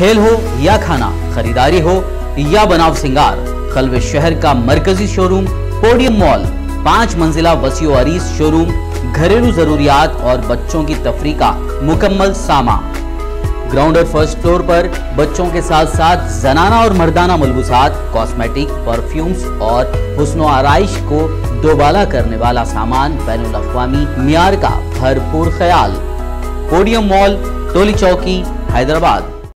खेल हो या खाना, खरीदारी हो या बनाव सिंगार खलवे शहर का मरकजी शोरूम पोडियम मॉल पाँच मंजिला वसीओ अरीस शोरूम घरेलू जरूरियात और बच्चों की तफरी का मुकम्मल सामा ग्राउंड और फ़र्स्ट फ्लोर पर बच्चों के साथ साथ जनाना और मर्दाना मलबूसात कॉस्मेटिक परफ्यूम्स और हुस्न आरइश को दोबाला करने वाला सामान बैन अवी मियार का भरपूर ख्याल। पोडियम मॉल टोली चौकी, हैदराबाद।